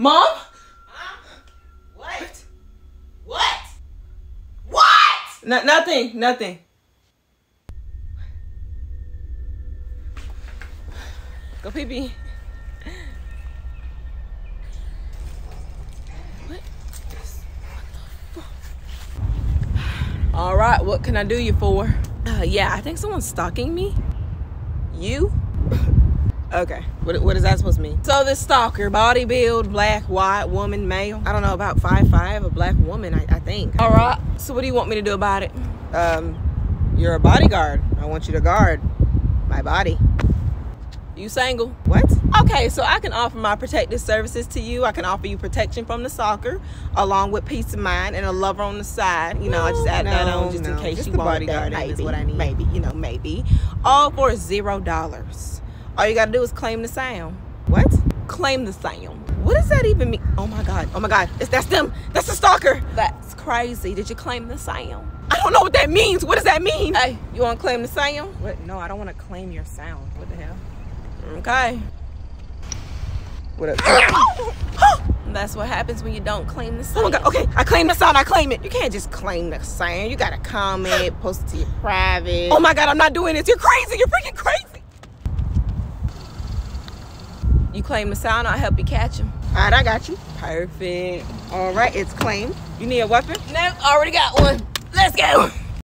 Mom? Huh? What? What? What? N- nothing, nothing. Go pee pee. What? What? All right, what can I do you for? Uh, yeah, I think someone's stalking me. You? Okay, what, what is that supposed to mean? So this stalker, body build, black, white, woman, male. I don't know, about five five, a black woman, I, I think. All right, so what do you want me to do about it? Um, you're a bodyguard. I want you to guard my body. You single? What? Okay, so I can offer my protective services to you. I can offer you protection from the stalker, along with peace of mind and a lover on the side. You know, I just add that on just no. in case Just you want that. that. is Maybe, what I need. Maybe, you know, maybe. All for zero dollars. All you gotta do is claim the sound. What? Claim the sound. What does that even mean? Oh my god. Oh my god. It's that's them. That's the stalker. That's crazy. Did you claim the sound? I don't know what that means. What does that mean? Hey, you wanna claim the sound? What? No, I don't want to claim your sound. What the hell? Okay. What up? That's what happens when you don't claim the Oh sound. my god. Okay, I claim the sound. I claim it. You can't just claim the sound. You gotta comment, post it to your private. Oh my god, I'm not doing this. You're crazy. You're freaking crazy. You claim the sound, I'll help you catch him. All right, I got you. Perfect. All right, it's claimed. You need a weapon? No, already got one. Let's go.